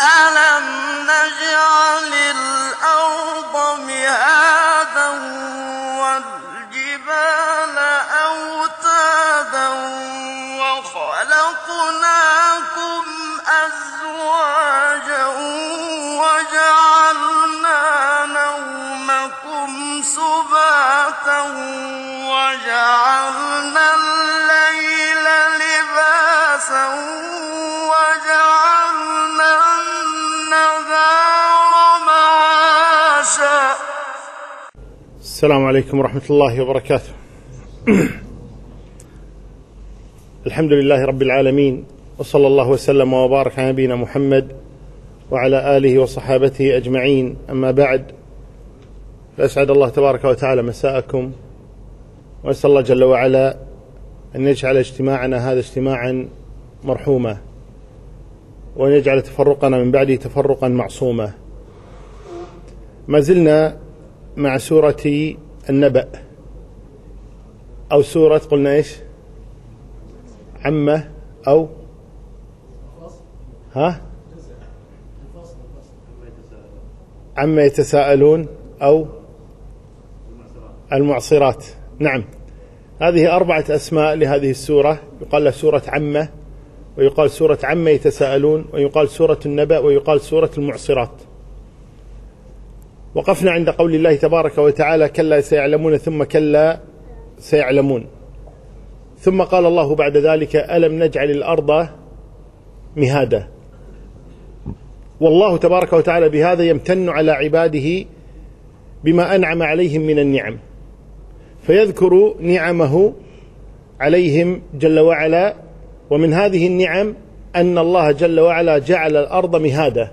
أَلَمْ نَجْعَلِ السلام عليكم ورحمة الله وبركاته. الحمد لله رب العالمين وصلى الله وسلم وبارك على نبينا محمد وعلى آله وصحابته أجمعين أما بعد فأسعد الله تبارك وتعالى مساءكم وأسأل الله جل وعلا أن يجعل اجتماعنا هذا اجتماعا مرحوما وأن يجعل تفرقنا من بعده تفرقا معصوما ما زلنا مع سورة النبأ. أو سورة قلنا إيش؟ عمة أو ها؟ عما يتساءلون أو المعصرات. نعم. هذه أربعة أسماء لهذه السورة. يقال لها سورة عمة ويقال سورة عما يتساءلون ويقال سورة النبأ ويقال سورة المعصرات. وقفنا عند قول الله تبارك وتعالى كلا سيعلمون ثم كلا سيعلمون. ثم قال الله بعد ذلك ألم نجعل الأرض مهادا والله تبارك وتعالى بهذا يمتن على عباده بما أنعم عليهم من النعم. فيذكر نعمه عليهم جل وعلا ومن هذه النعم أن الله جل وعلا جعل الأرض مهادا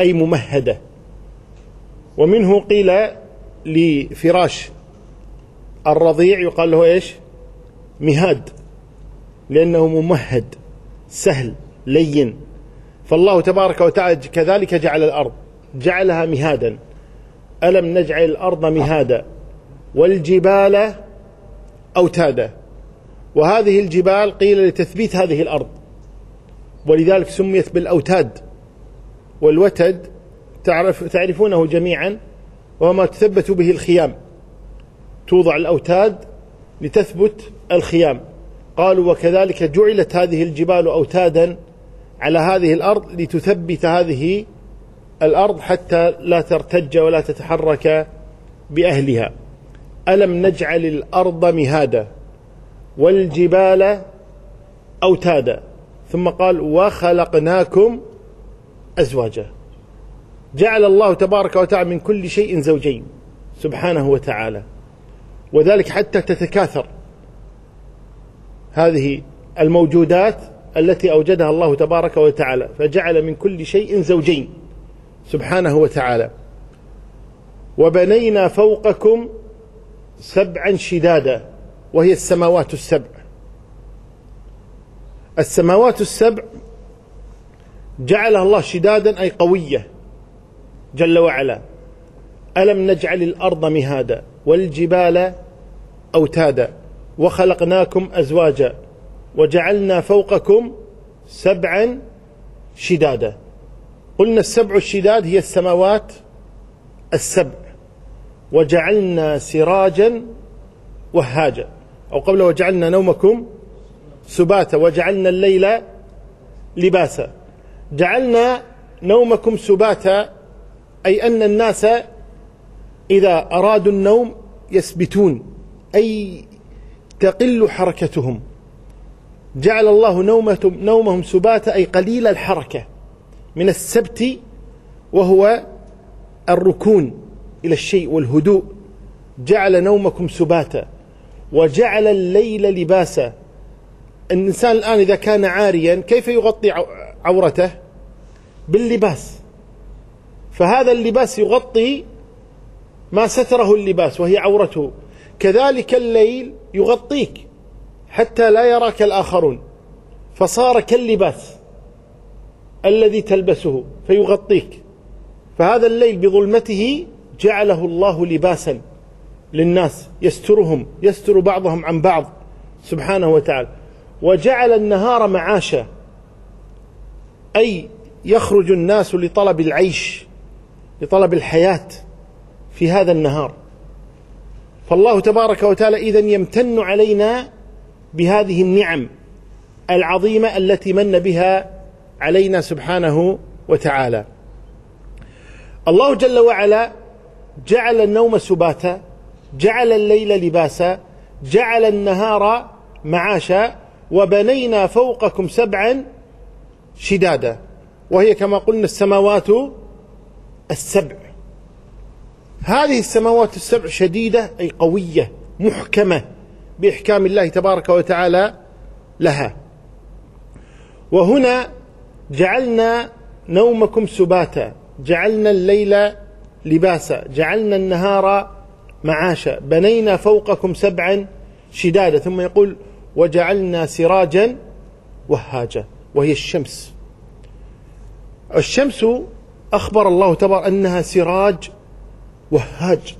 أي ممهدة. ومنه قيل لفراش الرضيع يقال له إيش؟ مهاد لأنه ممهد سهل لين. فالله تبارك وتعالى كذلك جعل الأرض جعلها مهادا. ألم نجعل الأرض مهادا؟ والجبال أوتادا. وهذه الجبال قيل لتثبيت هذه الأرض. ولذلك سميت بالأوتاد والوتد تعرف تعرفونه جميعا وهو ما تثبت به الخيام. توضع الأوتاد لتثبت الخيام. قالوا وكذلك جعلت هذه الجبال أوتادا على هذه الأرض لتثبت هذه الأرض حتى لا ترتج ولا تتحرك بأهلها. ألم نجعل الأرض مهادا والجبال أوتادا؟ ثم قال وخلقناكم أزواجا. جعل الله تبارك وتعالى من كل شيء زوجين سبحانه وتعالى. وذلك حتى تتكاثر هذه الموجودات التي أوجدها الله تبارك وتعالى فجعل من كل شيء زوجين سبحانه وتعالى. وبنينا فوقكم سبعا شدادا وهي السماوات السبع. السماوات السبع جعلها الله شدادا أي قوية. جل وعلا ألم نجعل الأرض مهادا والجبال أوتادا وخلقناكم أزواجا وجعلنا فوقكم سبعا شدادا. قلنا السبع الشداد هي السماوات السبع وجعلنا سراجا وهاجا. أو قبل وجعلنا نومكم سباتا وجعلنا الليل لباسا. جعلنا نومكم سباتا أي أن الناس إذا أرادوا النوم يسبتون أي تقل حركتهم. جعل الله نومتهم نومهم سباتا أي قليل الحركة من السبت وهو الركون إلى الشيء والهدوء. جعل نومكم سباتا وجعل الليل لباسا. الإنسان الآن إذا كان عاريا كيف يغطي عورته؟ باللباس. فهذا اللباس يغطي ما ستره اللباس وهي عورته. كذلك الليل يغطيك حتى لا يراك الآخرون. فصار كاللباس الذي تلبسه فيغطيك. فهذا الليل بظلمته جعله الله لباسا للناس. يسترهم يستر بعضهم عن بعض سبحانه وتعالى. وجعل النهار معاشا. أي يخرج الناس لطلب العيش. لطلب الحياة في هذا النهار. فالله تبارك وتعالى إذا يمتن علينا بهذه النعم العظيمة التي من بها علينا سبحانه وتعالى. الله جل وعلا جعل النوم سباتا جعل الليل لباسا جعل النهار معاشا وبنينا فوقكم سبعا شدادا. وهي كما قلنا السماوات السبع. هذه السماوات السبع شديدة أي قوية محكمة بإحكام الله تبارك وتعالى لها. وهنا جعلنا نومكم سباتا جعلنا الليل لباسا جعلنا النهار معاشا بنينا فوقكم سبعا شدادا. ثم يقول وجعلنا سراجا وهاجا وهي الشمس. الشمس أخبر الله تبارك أنها سراج وهاج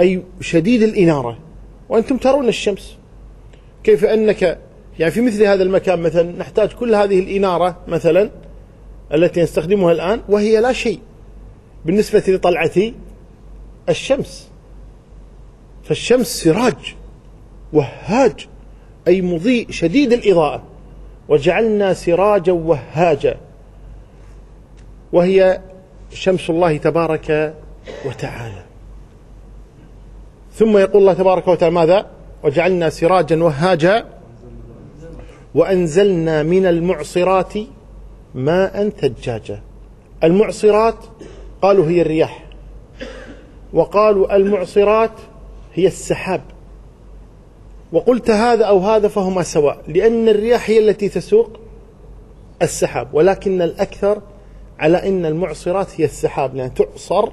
أي شديد الإنارة. وأنتم ترون الشمس. كيف أنك يعني في مثل هذا المكان مثلا نحتاج كل هذه الإنارة مثلا التي نستخدمها الآن وهي لا شيء بالنسبة لطلعة الشمس. فالشمس سراج وهاج أي مضيء شديد الإضاءة. وجعلنا سراجا وهاجا. وهي شمس الله تبارك وتعالى. ثم يقول الله تبارك وتعالى ماذا؟ وجعلنا سراجا وهاجا وأنزلنا من المعصرات ماء ثجاجا. المعصرات قالوا هي الرياح وقالوا المعصرات هي السحاب. وقلت هذا أو هذا فهما سواء لأن الرياح هي التي تسوق السحاب ولكن الأكثر على أن المعصرات هي السحاب لأن تعصر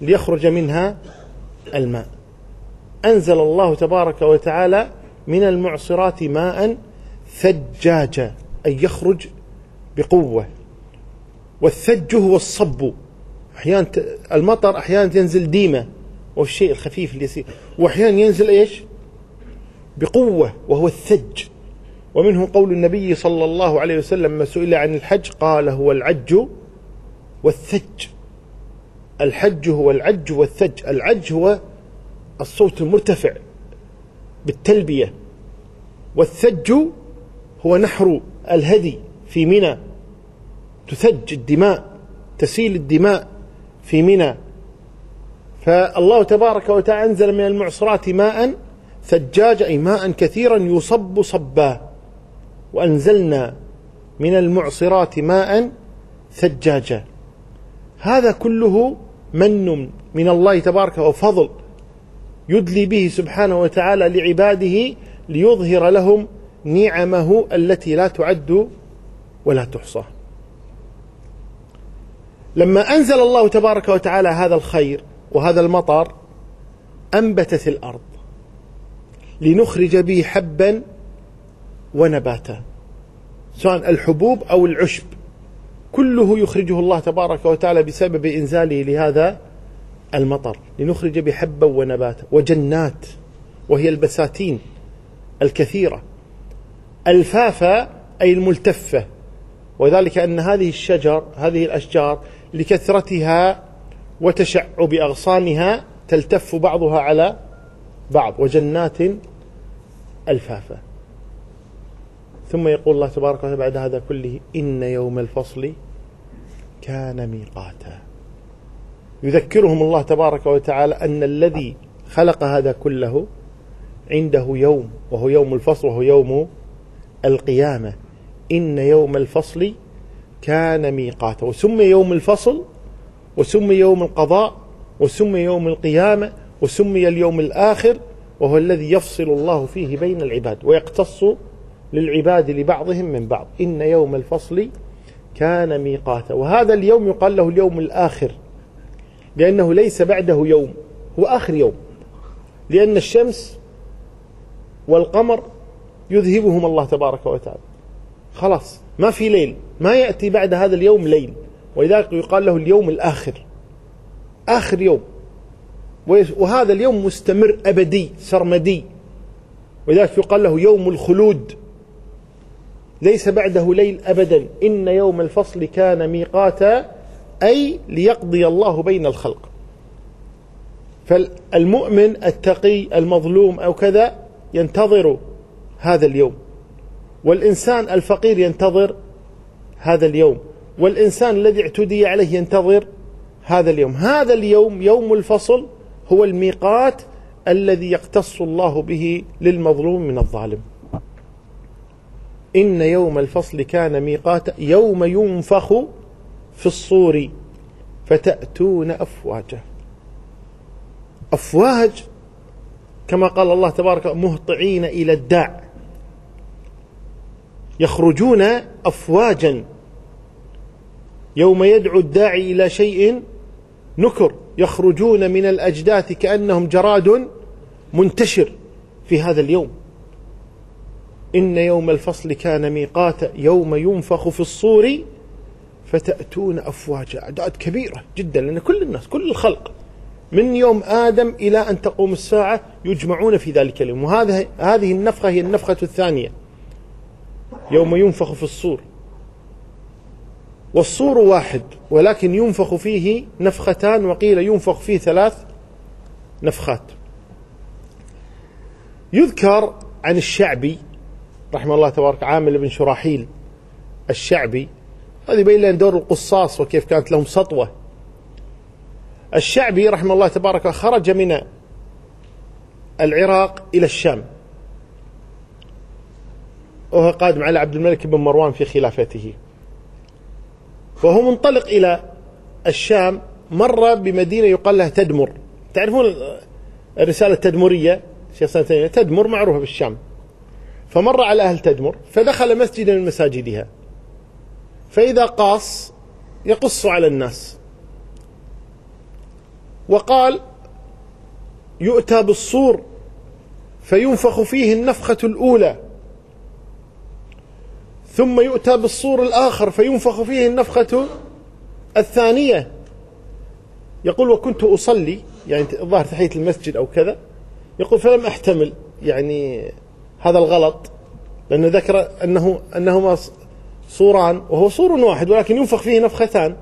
ليخرج منها الماء. أنزل الله تبارك وتعالى من المعصرات ماء ثجاجا أي يخرج بقوة. والثج هو الصب. أحيانا المطر أحيانا ينزل ديمة والشيء الخفيف اليسير وأحيانا ينزل إيش؟ بقوة وهو الثج. ومنه قول النبي صلى الله عليه وسلم ما سئل عن الحج قال هو العج والثج الحج هو العج والثج. العج هو الصوت المرتفع بالتلبية. والثج هو نحر الهدي في منى. تثج الدماء تسيل الدماء في منى. فالله تبارك وتعالى أنزل من المعصرات ماء ثجاج أي ماء كثيرا يصب صبا وأنزلنا من المعصرات ماء ثجاجا. هذا كله من من الله تبارك وفضل يدلي به سبحانه وتعالى لعباده ليظهر لهم نعمه التي لا تعد ولا تحصى. لما أنزل الله تبارك وتعالى هذا الخير وهذا المطر أنبتت الأرض لنخرج به حبا ونباتا. سواء الحبوب أو العشب. كله يخرجه الله تبارك وتعالى بسبب إنزاله لهذا المطر. لنخرج بحبا ونباتا. وجنات وهي البساتين الكثيرة. الفافا أي الملتفة. وذلك أن هذه الشجر هذه الأشجار لكثرتها وتشعب أغصانها تلتف بعضها على بعض. وجنات الفافا. ثم يقول الله تبارك وتعالى بعد هذا كله إن يوم الفصل كان ميقاتا. يذكرهم الله تبارك وتعالى أن الذي خلق هذا كله عنده يوم وهو يوم الفصل وهو يوم القيامة. إن يوم الفصل كان ميقاتا. وسمي يوم الفصل وسمي يوم القضاء وسمي يوم القيامة وسمي اليوم الآخر وهو الذي يفصل الله فيه بين العباد ويقتص للعباد لبعضهم من بعض. إن يوم الفصل كان ميقاتا. وهذا اليوم يقال له اليوم الآخر لأنه ليس بعده يوم هو آخر يوم. لأن الشمس والقمر يذهبهم الله تبارك وتعالى. خلاص ما في ليل ما يأتي بعد هذا اليوم ليل. ولذلك يقال له اليوم الآخر آخر يوم. وهذا اليوم مستمر أبدي سرمدي. ولذلك يقال له يوم الخلود ليس بعده ليل أبدا. إن يوم الفصل كان ميقاتا أي ليقضي الله بين الخلق. فالمؤمن التقي المظلوم أو كذا ينتظر هذا اليوم. والإنسان الفقير ينتظر هذا اليوم. والإنسان الذي اعتدي عليه ينتظر هذا اليوم. هذا اليوم يوم الفصل هو الميقات الذي يقتص الله به للمظلوم من الظالم. إن يوم الفصل كان ميقات يوم ينفخ في الصور فتأتون أفواجا. أفواج كما قال الله تبارك مهطعين إلى الداع. يخرجون أفواجا. يوم يدعو الداعي إلى شيء نكر. يخرجون من الأجداث كأنهم جراد منتشر في هذا اليوم. إن يوم الفصل كان ميقات يوم ينفخ في الصور فتأتون أفواجا أعداد كبيرة جدا لأن كل الناس كل الخلق من يوم آدم إلى أن تقوم الساعة يجمعون في ذلك اليوم. وهذه هذه النفخة هي النفخة الثانية. يوم ينفخ في الصور. والصور واحد ولكن ينفخ فيه نفختان وقيل ينفخ فيه ثلاث نفخات. يذكر عن الشعبي رحمه الله تبارك عامل بن شراحيل الشعبي. هذا يبين لنا دور القصاص وكيف كانت لهم سطوة. الشعبي رحمه الله تبارك خرج من العراق إلى الشام. وهو قادم على عبد الملك بن مروان في خلافته. وهو منطلق إلى الشام مر بمدينة يقال لها تدمر. تعرفون الرسالة التدمرية؟ شيخ تدمر معروفة بالشام. فمر على أهل تدمر فدخل مسجدا من مساجدها. فإذا قاص يقص على الناس. وقال يؤتى بالصور فينفخ فيه النفخة الأولى. ثم يؤتى بالصور الآخر فينفخ فيه النفخة الثانية. يقول وكنت أصلي. يعني الظاهر تحية المسجد أو كذا. يقول فلم أحتمل. يعني هذا الغلط لأنه ذكر أنه أنهما صوران وهو صور واحد ولكن ينفخ فيه نفختان.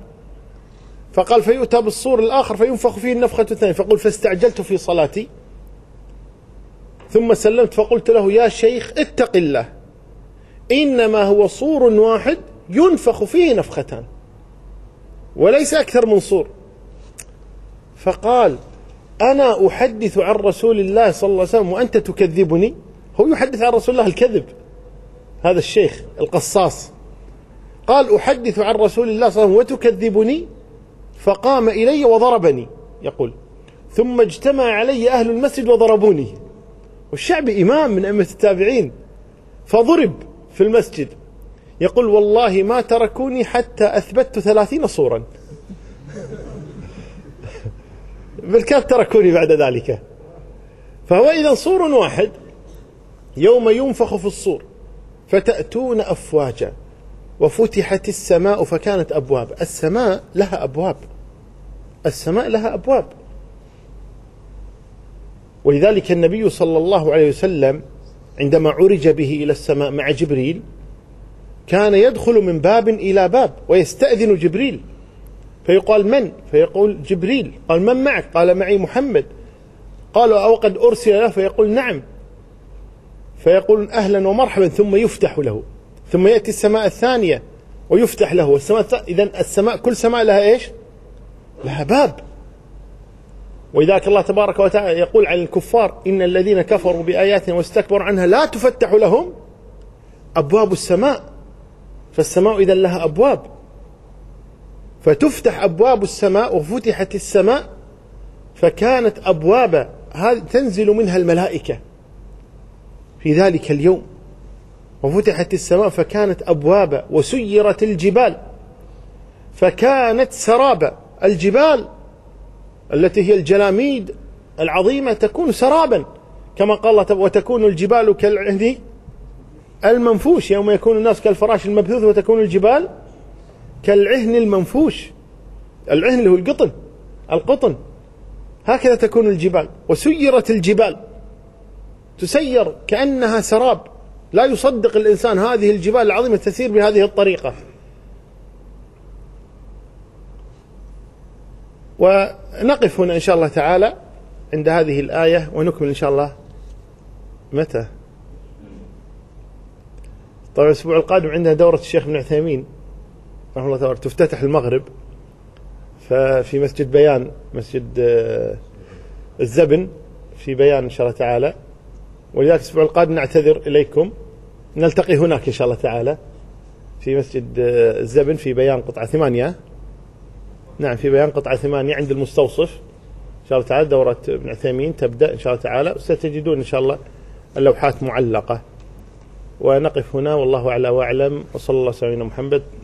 فقال فيؤتى بالصور الآخر فينفخ فيه النفخة الثانية. فقل فاستعجلت في صلاتي ثم سلمت فقلت له يا شيخ اتق الله إنما هو صور واحد ينفخ فيه نفختان وليس أكثر من صور. فقال أنا أحدث عن رسول الله صلى الله عليه وسلم وأنت تكذبني؟ هو يحدث عن رسول الله الكذب هذا الشيخ القصاص. قال أحدث عن رسول الله صلى الله عليه وسلم وتكذبني فقام إلي وضربني يقول. ثم اجتمع علي أهل المسجد وضربوني. والشعب إمام من أئمة التابعين فضرب في المسجد. يقول والله ما تركوني حتى أثبتت ثلاثين صورا. بالكاد تركوني بعد ذلك. فهو إذا صور واحد يوم ينفخ في الصور فتأتون أفواجا وفتحت السماء فكانت أبواب. السماء لها أبواب السماء لها أبواب. ولذلك النبي صلى الله عليه وسلم عندما عرج به إلى السماء مع جبريل كان يدخل من باب إلى باب ويستأذن جبريل. فيقال من؟ فيقول جبريل. قال من معك؟ قال معي محمد. قالوا أو قد أرسل له؟ فيقول نعم. فيقول أهلا ومرحبا ثم يفتح له. ثم يأتي السماء الثانية ويفتح له. والسماء إذا السماء كل سماء لها إيش؟ لها باب. ولذلك الله تبارك وتعالى يقول عن الكفار إن الذين كفروا بآياتنا واستكبروا عنها لا تفتح لهم أبواب السماء. فالسماء إذا لها أبواب. فتفتح أبواب السماء وفتحت السماء فكانت أبواب تنزل منها الملائكة. في ذلك اليوم. وفتحت السماء فكانت أبوابا وسيرت الجبال. فكانت سرابا. الجبال التي هي الجلاميد العظيمة تكون سرابا كما قال الله وتكون الجبال كالعهن المنفوش. يوم يكون الناس كالفراش المبثوث وتكون الجبال كالعهن المنفوش. العهن اللي هو القطن القطن. هكذا تكون الجبال. وسيرت الجبال. تسير كأنها سراب. لا يصدق الإنسان هذه الجبال العظيمة تسير بهذه الطريقة. ونقف هنا إن شاء الله تعالى عند هذه الآية ونكمل إن شاء الله. متى؟ طبعا الأسبوع القادم عندنا دورة الشيخ ابن عثيمين رحمه الله تعالى تفتتح المغرب. ففي مسجد بيان مسجد آه، الزبن في بيان إن شاء الله تعالى. ولذلك الأسبوع القادم نعتذر إليكم. نلتقي هناك إن شاء الله تعالى في مسجد آه، الزبن في بيان قطعة ثمانية. نعم في بيان قطعة ثمانية عند المستوصف. إن شاء الله تعالى دورة ابن عثيمين تبدأ إن شاء الله تعالى وستجدون إن شاء الله اللوحات معلقة. ونقف هنا والله أعلى وأعلم وصلى الله على سيدنا محمد.